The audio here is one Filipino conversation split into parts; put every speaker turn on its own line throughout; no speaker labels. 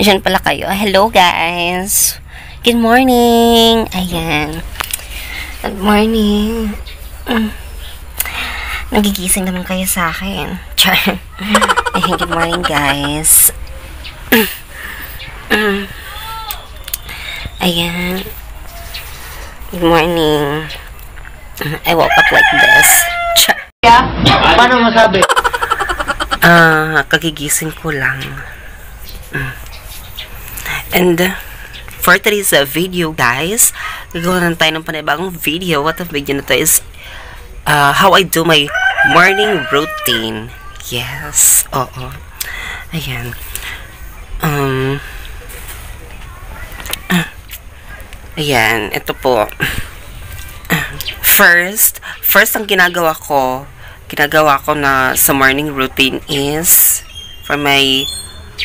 Diyan pala kayo. Hello, guys. Good morning. Ayan. Good morning. Mm. Nagigising naman kayo sa akin. Char. Ayan, good morning, guys. Mm. Ayan. Good morning. I woke up like this. Char.
Paano masabi?
Ah, kagigising ko lang. Mm. And uh, for today's uh, video, guys, gagawa na tayo ng panibagong video. What the video na to is uh, how I do my morning routine. Yes. Oo. Ayan. Um, ah, ayan. Ito po. First, first ang ginagawa ko, ginagawa ko na sa morning routine is for my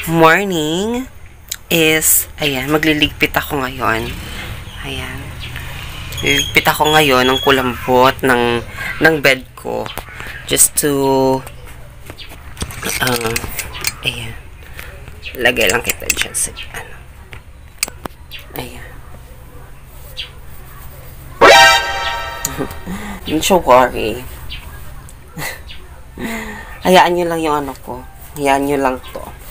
morning is ayan, magliligpit ako ngayon. Ayan. Liligpit ako ngayon ng kulambot ng ng bed ko just to uh, ayan. Lagay lang kita dyan sa ano. Ayan. Don't you worry. Hayaan nyo lang yung ano ko. Hayaan nyo lang to.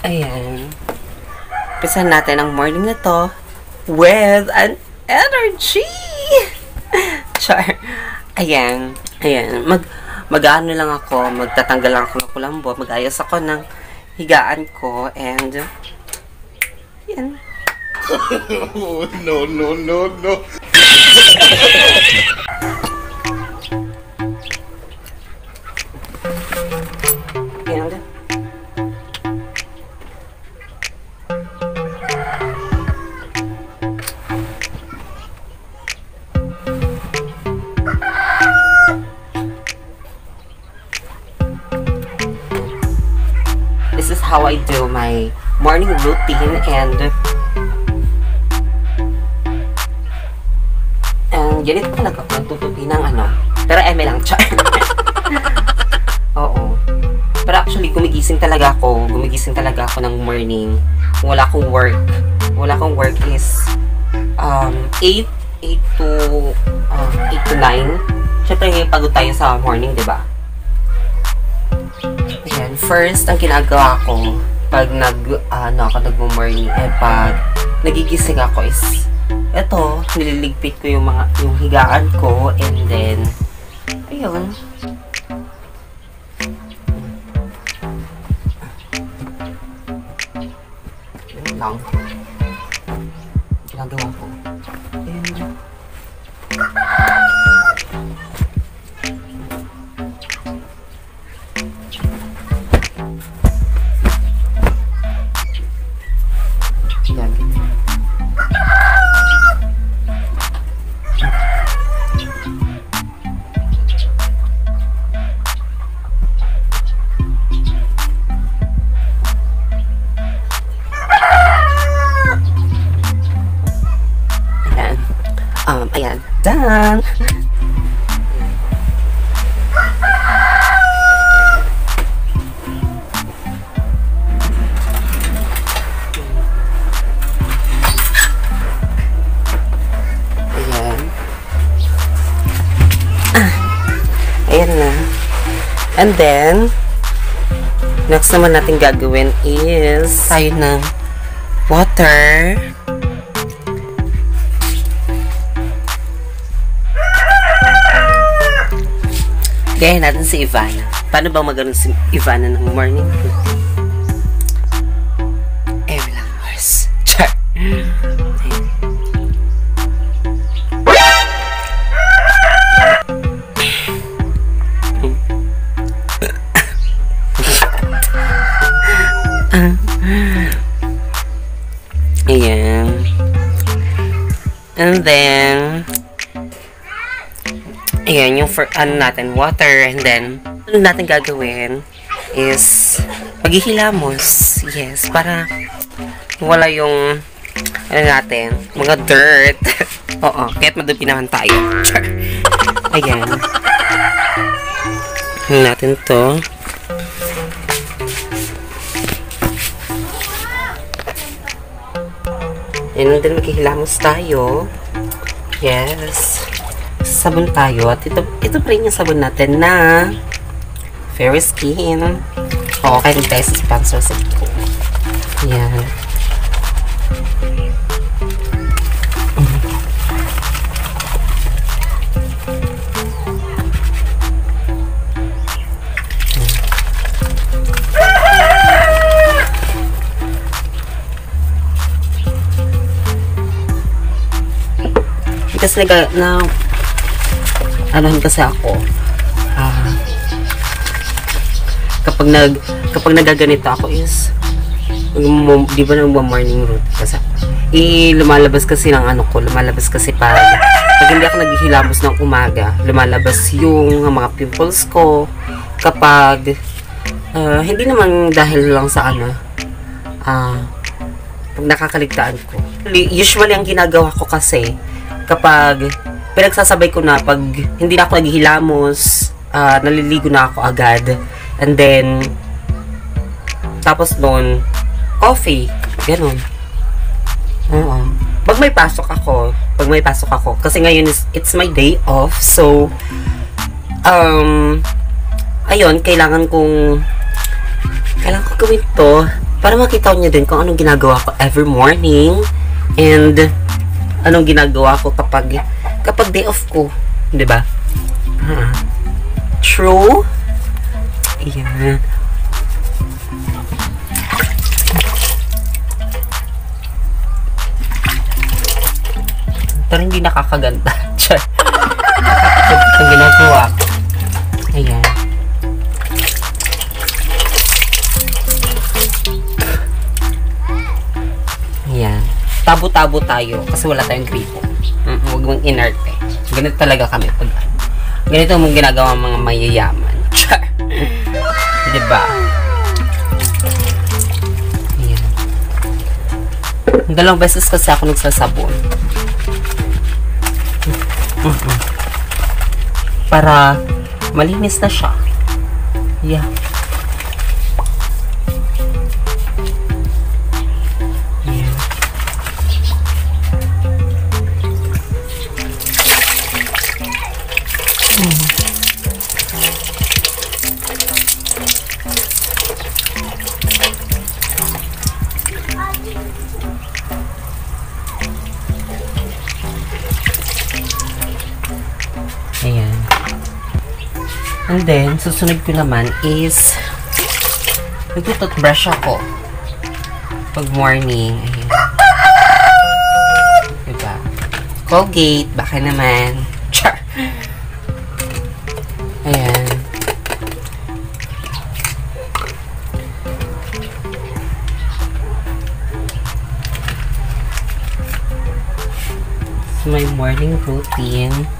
Ayan. Pisan natin ang morning na to with an energy! Char. Ayan. Ayan. Mag, mag-ano lang ako. Magtatanggal lang ako ng kulambo. Mag-ayos ako ng higaan ko. And, yan.
no, no, no, no.
my morning routine and and ganito talaga ako nagtutupi ng ano. Pero eme lang char. Oo. Pero actually gumigising talaga ako. Gumigising talaga ako ng morning. Wala akong work. Wala akong work is um 8 8 to uh, 8 to 9 syempre pagod tayo sa morning di ba? Ayan, first, ang ginagawa ko, pag nag, ano ako, nagmo-morning, eh, pag nagigising ako is, eto, nililigpit ko yung mga, yung higaan ko, and then, ayun. Yun lang. Ginagawa ko. Um, ayan. Done! Ayan. Ah, ayan na. And then, next naman natin gagawin is tayo ng water. Gaya natin si Ivana. Paano ba magano'n si Ivana ng morning? ano natin, water. And then, ano natin gagawin is maghihilamos. Yes, para wala yung ano natin, mga dirt. Oo, kahit madupi naman tayo. Ayan. Hangin natin to. Ayan, and maghihilamos tayo. Yes. Sabon tayo. At ito, ito pa rin yung sabon natin na Fairy Skin. Oo, din tayo sa sponsor sa ko. Yan. kasi nag na ano kasi ako ah kapag nag kapag nagaganito ako is di ba nang morning routine kasi i lumalabas kasi ng ano ko lumalabas kasi pag pag hindi ako naghihilamos ng umaga lumalabas yung mga pimples ko kapag uh, hindi naman dahil lang sa ano ah uh, pag nakakaligtaan ko. Usually ang ginagawa ko kasi kapag pinagsasabay ko na pag hindi na ako naghihilamos, uh, naliligo na ako agad. And then, tapos doon, coffee. Ganon. Oo. Pag may pasok ako, pag may pasok ako, kasi ngayon is, it's my day off, so, um, ayun, kailangan kong, kailangan ko gawin to, para makita niyo din kung anong ginagawa ko every morning, and, anong ginagawa ko kapag kapag day off ko, 'di ba? True. Ayan. Pero hindi nakakaganda. Ang ginagawa. Ayan. Ayan tabo-tabo tayo kasi wala tayong gripo. Huwag mong inerte. Ganito talaga kami pag ganito mong ginagawa mga mayayaman. Char. diba? Ayan. Dalawang beses kasi ako nagsasabon. Para malinis na siya. Yeah. And then, susunod ko naman is nagtututbrush ako pag morning. Ayan. Diba? Colgate, baka naman. Char. Ayan. It's my morning routine.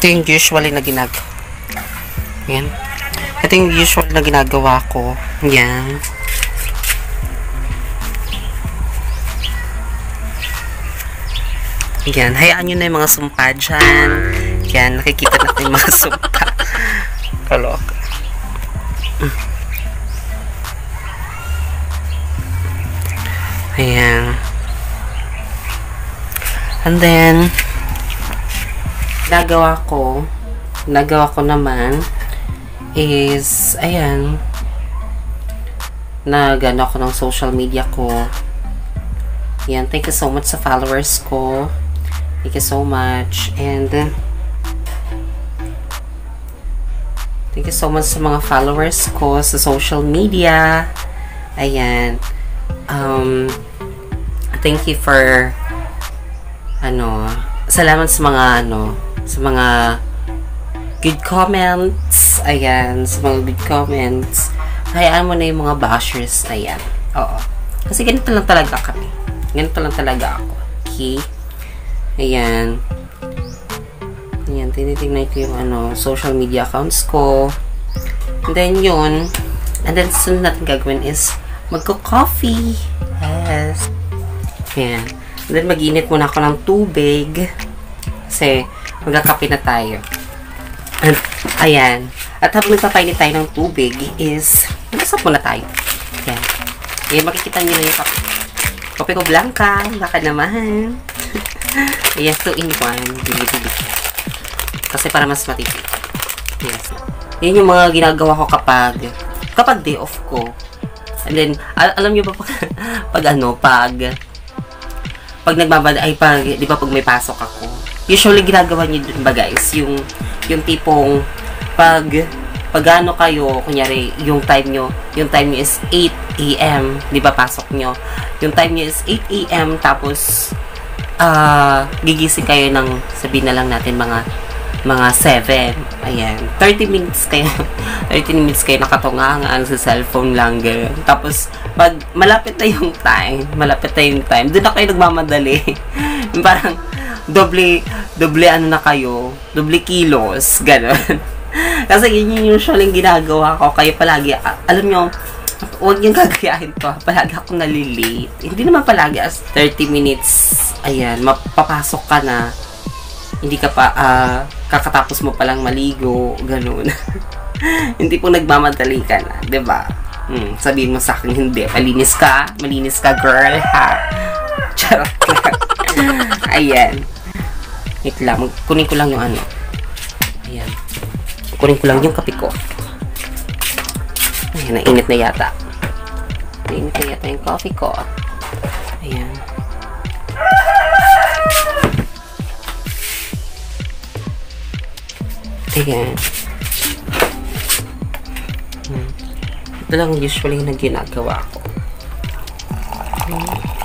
Ito yung usually na ginagawa. Yan. Ito yung usual na ginagawa ko. Yan. Yan. Hayaan nyo na yung mga sumpa dyan. Yan. Nakikita natin yung mga sumpa. Kaloka. Ayan. And then, nagawa ko, nagawa ko naman, is, ayan, nagano ako ng social media ko. Yan, thank you so much sa followers ko. Thank you so much. And, thank you so much sa mga followers ko sa social media. Ayan. Um, thank you for ano, salamat sa mga ano, sa mga good comments. Ayan, sa mga good comments. Hayaan mo na yung mga bashers. Ayan. Oo. Kasi ganito lang talaga kami. Ganito lang talaga ako. Okay? Ayan. Ayan, tinitingnan ko yung ano, social media accounts ko. And then yun, and then sunod natin gagawin is magko-coffee. Yes. Ayan. And then mag-init muna ako ng tubig. Kasi magkakape na tayo. And, ayan. At habang nagpapainit tayo ng tubig is, mag-usap muna tayo. Ayan. Ayan, makikita nyo na yung kape. Kape ko blanca. Baka naman. Ayan, 2 in 1. Bili-bili. Kasi para mas matipid. Yes. Yan yung mga ginagawa ko kapag kapag day off ko. And then, al- alam niyo ba pag, pag ano, pag pag nagbabad ay pag, di ba pag may pasok ako. Usually ginagawa niyo dun ba guys, yung yung tipong pag pag ano kayo, kunyari, yung time nyo, yung time nyo is 8 a.m., di ba, pasok nyo. Yung time nyo is 8 a.m., tapos, ah, gigising kayo ng, sabihin na lang natin, mga mga 7. Ayan. 30 minutes kayo. 30 minutes kayo nakatungangan sa cellphone lang. Ganyan. Tapos, pag malapit na yung time, malapit na yung time, doon na kayo nagmamadali. Parang, doble, doble ano na kayo, doble kilos, gano'n. Kasi yun yung usually yung ginagawa ko. Kayo palagi, alam nyo, huwag niyong gagayahin to. Palagi ako nalilate. Hindi naman palagi as 30 minutes, ayan, mapapasok ka na hindi ka pa, ah, kakatapos mo palang maligo, ganun. hindi po nagmamadali ka na, ba? Hmm, sabihin mo sa akin, hindi. Malinis ka, malinis ka, girl, ha? Charot. Ayan. Wait lang, kunin ko lang yung ano. Ayan. Kunin ko lang yung kape ko. Ayan, nainit na yata. Nainit na yata yung coffee ko. Ayan. Ayan. Hmm. Ito lang usually na ginagawa ko. Hmm.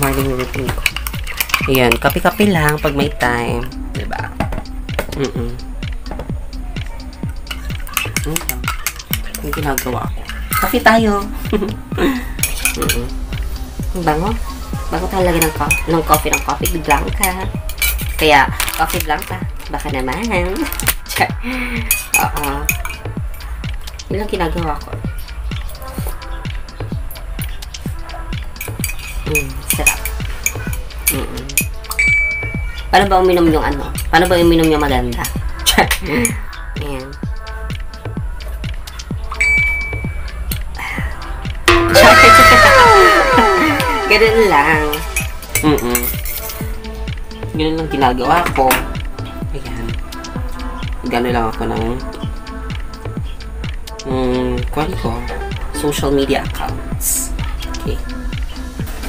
Morning routine ko. Ayan, kape-kape lang pag may time. Diba? Mm-mm. Okay. Yung ginagawa ko. Kape tayo. Mm-mm. Ang bango. Bango talaga ng, co- ng coffee ng coffee blanca. Kaya, coffee blanca. Baka naman. Oo. Yun lang ginagawa ko. Mm, sarap. Mm-mm. Paano ba uminom yung ano? Paano ba uminom yung maganda? Ayan. Ganun lang. Mm-mm. Ganun lang ginagawa ko. Ayan. Ganun lang ako ng mm, kwan ko. Social media accounts.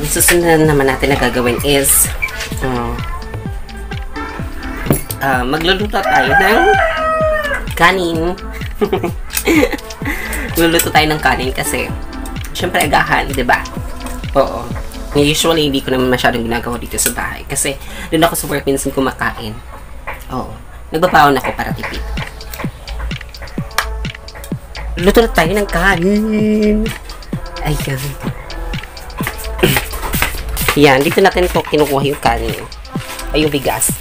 Ang susunod naman natin na gagawin is uh, uh, magluluto tayo ng kanin. Magluluto tayo ng kanin kasi syempre agahan, di ba? Oo. Usually, hindi ko naman masyadong ginagawa dito sa bahay. Kasi, doon ako sa work minsan kumakain. Oo. Nagbabaon ako para tipid. Luto na tayo ng kanin. Ayan. Yan, dito natin po kinukuha yung kanin. Ay, yung bigas.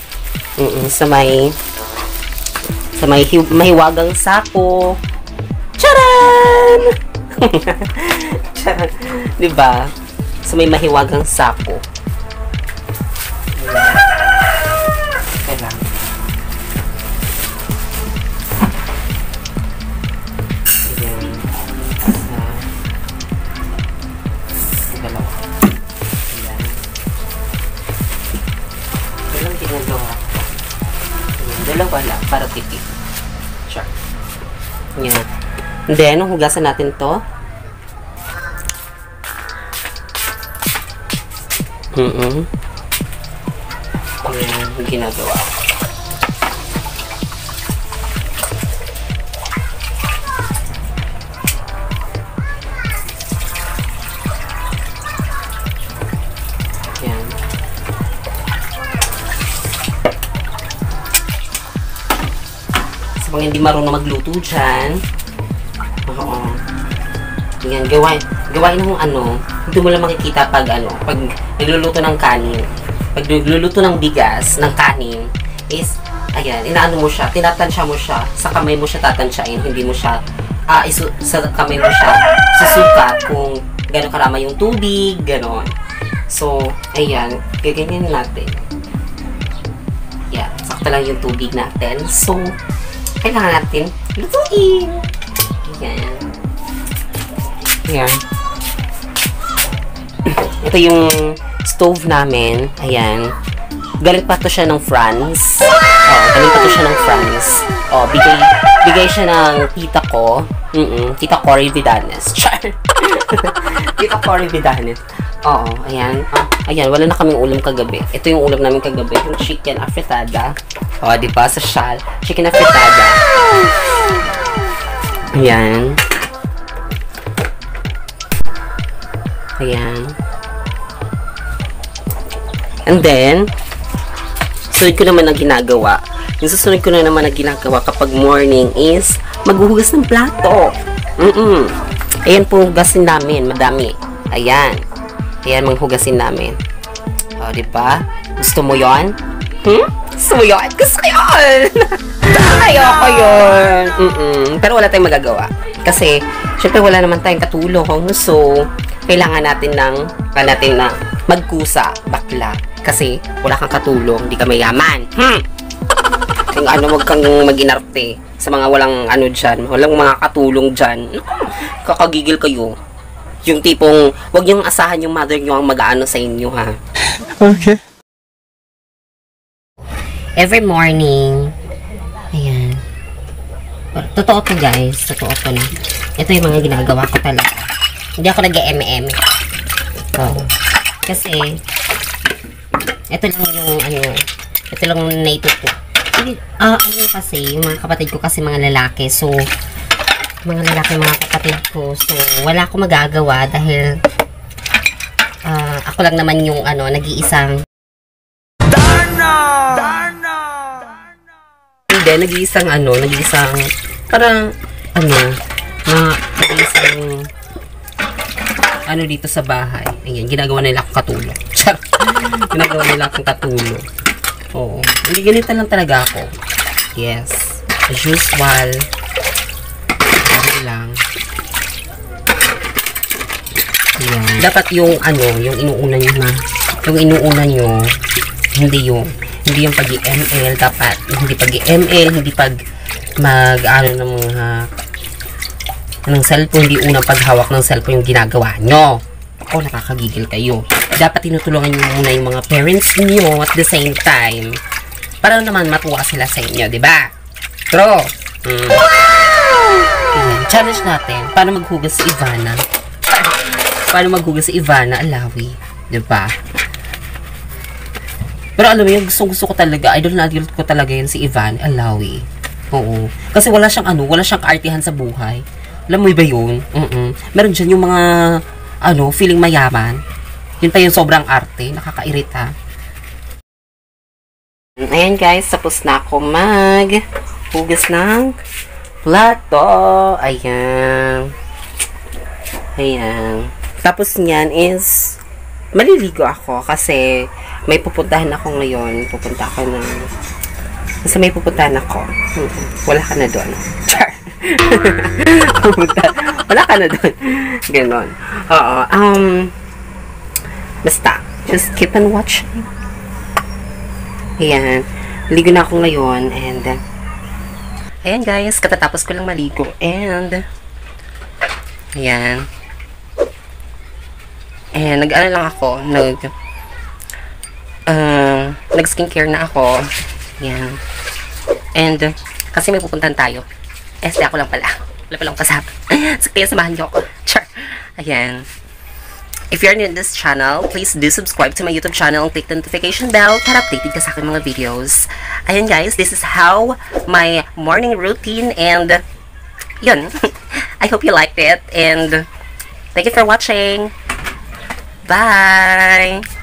Mm sa may sa may hi- mahiwagang sako. Charan! Charan. Diba? Sa may mahiwagang sako. Kailangan. Para tipid. Sure. And then, hugasan natin to. Mm-mm. Yung ginagawa ko. Sa hindi marunong magluto dyan. Oo. Yan, gawain, gawain mo ano, hindi mo lang makikita pag ano, pag nagluluto ng kanin. Pag nagluluto ng bigas, ng kanin, is, ayan, inaano mo siya, tinatansya mo siya, sa kamay mo siya tatansyain, hindi mo siya, ah, isu, sa kamay mo siya, susukat kung gano'ng karama yung tubig, gano'n. So, ayan, gaganyan natin. Yan, sakto lang yung tubig natin. So, kailangan natin lutuin. Yan. Yan. Ito yung stove namin. Ayan. Galing pa to siya ng France. Oh, galing pa to siya ng France. Oh, bigay, bigay siya ng tita ko. Mm tita Cory Vidanes. Char! tita Cory Vidanes. Oo, ayan. Ah, ayan, wala na kaming ulam kagabi. Ito yung ulam namin kagabi. Yung chicken afritada. O, oh, di ba? Sa shal. Chicken afritada. Ayan. Ayan. And then, sunod ko naman ang ginagawa. Yung susunod ko na naman ang ginagawa kapag morning is maghuhugas ng plato. Mm-mm. Ayan po hugasin namin. Madami. Ayan. Ayan, manghugasin namin. O, di ba? Gusto mo yon? Hmm? Gusto mo yon? Gusto ko yon! Ayoko yun. Mm-mm. Pero wala tayong magagawa. Kasi, syempre wala naman tayong katulong. So, kailangan natin ng, kailangan natin na magkusa, bakla. Kasi, wala kang katulong, di ka mayaman. Hmm! Kung ano, wag kang mag-inarte sa mga walang ano dyan, walang mga katulong dyan. Kakagigil kayo. Yung tipong, wag niyong asahan yung mother niyo ang mag-ano sa inyo, ha?
Okay.
Every morning, ayan. Totoo to guys, totoo to na. Ito yung mga ginagawa ko talaga. Hindi ako nag-MM. Oh. Kasi, ito lang yung, ano, ito lang native ko. Hindi, ah, ano kasi, yung mga kapatid ko kasi mga lalaki, so, mga lalaki mga kapatid ko, so, wala akong magagawa dahil, ah, ako lang naman yung, ano, nag-iisang, Hindi, nag-iisang ano, nag-iisang, parang, ano, na, nag-iisang, ano dito sa bahay. Ayan, ginagawa nila akong katulong. Char. ginagawa nila akong katulong. Oo. Hindi ganito lang talaga ako. Yes. As usual. Ano lang. Ayan. Dapat yung, ano, yung inuuna nyo na, yung inuuna nyo, hindi yung, hindi yung pag-ML, dapat, hindi pag-ML, hindi pag, mag, ano, ng mga, ng cellphone, hindi unang paghawak ng cellphone yung ginagawa nyo. Ako, nakakagigil kayo. Dapat tinutulungan nyo muna yung mga parents niyo at the same time. Para naman matuwa sila sa inyo, di ba? True. Mm. Ayan, challenge natin. Paano maghugas si Ivana? Paano maghugas si Ivana Alawi? Ba? Pero alam mo yun, gusto, gusto ko talaga, idol na idol ko talaga yan si Ivan Alawi. Oo. Kasi wala siyang ano, wala siyang kaartihan sa buhay. Alam mo ba yun? Mm Meron dyan yung mga, ano, feeling mayaman. Yun pa yung sobrang arte. Nakakairita. Ayan guys, tapos na ako mag hugas ng plato. Ayan. Ayan. Tapos niyan is maliligo ako kasi may pupuntahan ako ngayon. Pupunta ako ng kasi may pupuntahan ako. Wala ka na doon. Char. Wala ka na doon. Ganon. Oo. Um, basta. Just keep on watching. Ayan. Ligo na ako ngayon and ayan guys, katatapos ko lang maligo and ayan. And nag-ano lang ako, nag uh, nag-skincare na ako. Ayan. And kasi may pupuntahan tayo. Este ako lang pala. Wala palang kasama. so, kaya samahan niyo ako. Char. Ayan. If you're new to this channel, please do subscribe to my YouTube channel and click the notification bell para updated ka sa aking mga videos. Ayan guys, this is how my morning routine and yun. I hope you liked it and thank you for watching. Bye!